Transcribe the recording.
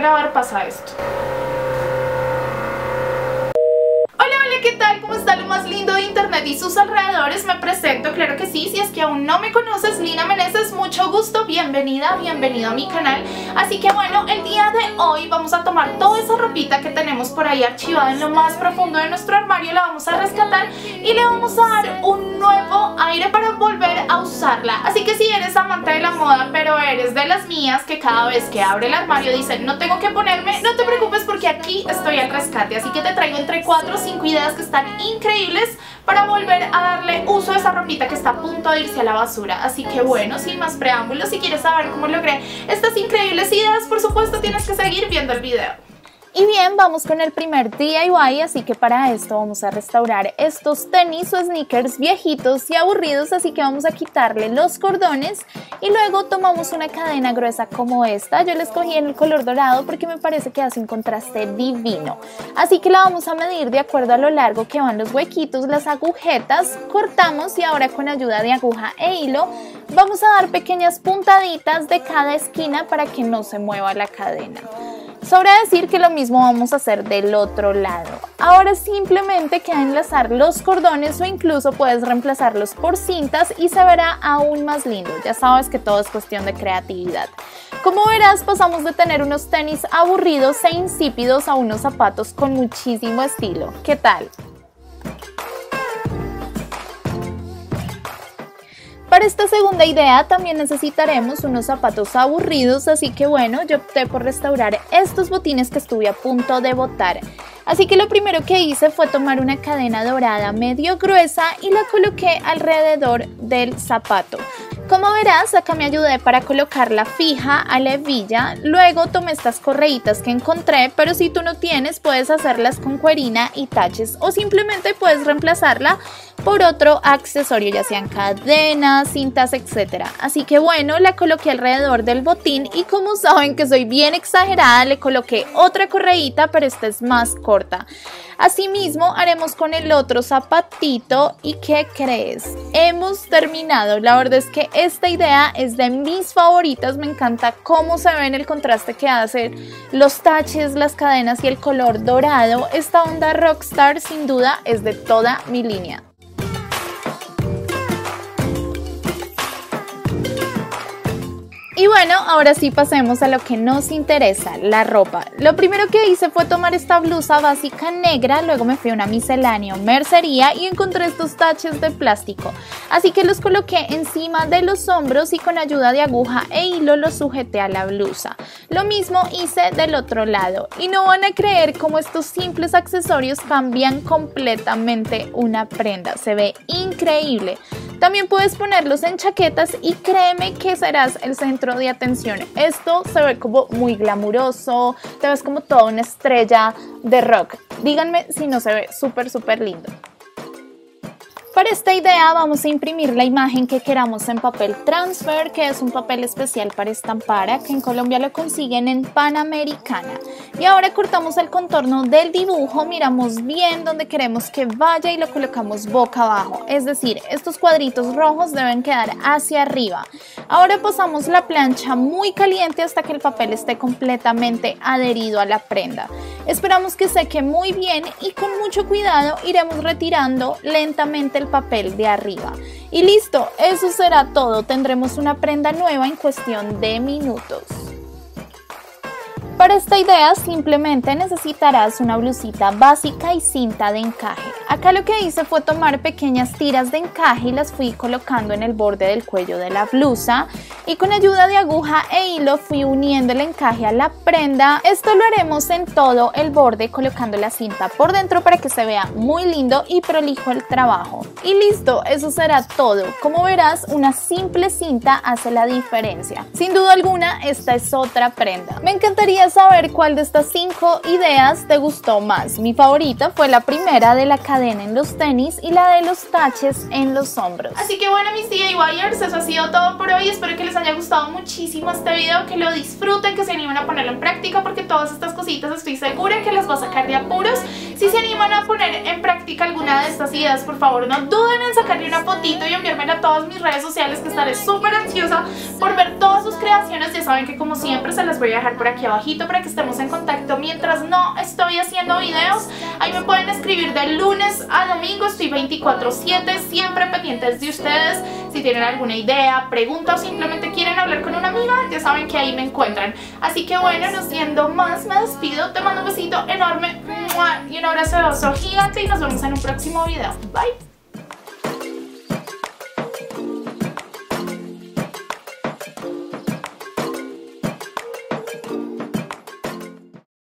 grabar pasa esto. Hola, hola, ¿qué tal? ¿Cómo está lo más lindo de internet y sus alrededores? Me presento, claro que sí, si es que aún no me conoces, Lina Meneses, mucho gusto, bienvenida, bienvenido a mi canal Así que bueno, el día de hoy vamos a tomar toda esa ropita que tenemos por ahí archivada en lo más profundo de nuestro armario La vamos a rescatar y le vamos a dar un nuevo aire para volver a usarla Así que si eres amante de la moda, pero eres de las mías que cada vez que abre el armario dicen no tengo que ponerme, no te preocupes porque aquí estoy al rescate Así que te traigo entre 4 o 5 ideas que están increíbles para volver a darle uso a esa ropita que está a punto de irse a la basura. Así que bueno, sin más preámbulos, si quieres saber cómo logré estas increíbles ideas, por supuesto tienes que seguir viendo el video. Y bien, vamos con el primer DIY, así que para esto vamos a restaurar estos tenis o sneakers viejitos y aburridos, así que vamos a quitarle los cordones y luego tomamos una cadena gruesa como esta, yo la escogí en el color dorado porque me parece que hace un contraste divino. Así que la vamos a medir de acuerdo a lo largo que van los huequitos, las agujetas, cortamos y ahora con ayuda de aguja e hilo vamos a dar pequeñas puntaditas de cada esquina para que no se mueva la cadena. Sobra decir que lo mismo vamos a hacer del otro lado. Ahora simplemente queda enlazar los cordones o incluso puedes reemplazarlos por cintas y se verá aún más lindo. Ya sabes que todo es cuestión de creatividad. Como verás pasamos de tener unos tenis aburridos e insípidos a unos zapatos con muchísimo estilo. ¿Qué tal? Para esta segunda idea también necesitaremos unos zapatos aburridos, así que bueno, yo opté por restaurar estos botines que estuve a punto de botar. Así que lo primero que hice fue tomar una cadena dorada medio gruesa y la coloqué alrededor del zapato. Como verás, acá me ayudé para colocarla fija a la hebilla, luego tomé estas correitas que encontré, pero si tú no tienes puedes hacerlas con cuerina y taches o simplemente puedes reemplazarla por otro accesorio, ya sean cadenas, cintas, etc. Así que bueno, la coloqué alrededor del botín y como saben que soy bien exagerada, le coloqué otra correíta, pero esta es más corta. Asimismo, haremos con el otro zapatito y ¿qué crees? Hemos terminado. La verdad es que esta idea es de mis favoritas. Me encanta cómo se ve en el contraste que hace los taches, las cadenas y el color dorado. Esta onda rockstar sin duda es de toda mi línea. Y bueno, ahora sí pasemos a lo que nos interesa, la ropa. Lo primero que hice fue tomar esta blusa básica negra, luego me fui a una miscelánea mercería y encontré estos taches de plástico. Así que los coloqué encima de los hombros y con ayuda de aguja e hilo los sujeté a la blusa. Lo mismo hice del otro lado y no van a creer cómo estos simples accesorios cambian completamente una prenda. Se ve increíble. También puedes ponerlos en chaquetas y créeme que serás el centro de atención. Esto se ve como muy glamuroso, te ves como toda una estrella de rock. Díganme si no se ve súper, súper lindo. Para esta idea vamos a imprimir la imagen que queramos en papel transfer, que es un papel especial para estampar, que en Colombia lo consiguen en Panamericana. Y ahora cortamos el contorno del dibujo, miramos bien donde queremos que vaya y lo colocamos boca abajo. Es decir, estos cuadritos rojos deben quedar hacia arriba. Ahora pasamos la plancha muy caliente hasta que el papel esté completamente adherido a la prenda. Esperamos que seque muy bien y con mucho cuidado iremos retirando lentamente el papel de arriba. Y listo, eso será todo. Tendremos una prenda nueva en cuestión de minutos. Para esta idea simplemente necesitarás una blusita básica y cinta de encaje. Acá lo que hice fue tomar pequeñas tiras de encaje y las fui colocando en el borde del cuello de la blusa y con ayuda de aguja e hilo fui uniendo el encaje a la prenda. Esto lo haremos en todo el borde colocando la cinta por dentro para que se vea muy lindo y prolijo el trabajo. Y listo, eso será todo. Como verás, una simple cinta hace la diferencia. Sin duda alguna, esta es otra prenda. Me encantaría saber cuál de estas cinco ideas te gustó más. Mi favorita fue la primera de la cadena en los tenis y la de los taches en los hombros. Así que bueno mis DIYers, eso ha sido todo por hoy. Espero que les haya gustado muchísimo este video, que lo disfruten, que se animen a ponerlo en práctica porque todas estas cositas estoy segura que las va a sacar de apuros. Si se animan a poner en práctica alguna de estas ideas, por favor no duden en sacarle una fotito y enviármela a todas mis redes sociales que estaré súper ansiosa por ver todas sus creaciones ya saben que como siempre se las voy a dejar por aquí abajito para que estemos en contacto mientras no estoy haciendo videos. Ahí me pueden escribir de lunes a domingo, estoy 24-7, siempre pendientes de ustedes. Si tienen alguna idea, pregunta o simplemente quieren hablar con una amiga, ya saben que ahí me encuentran. Así que bueno, no siendo más, me despido, te mando un besito enorme y un abrazo gigante y nos vemos en un próximo video. Bye.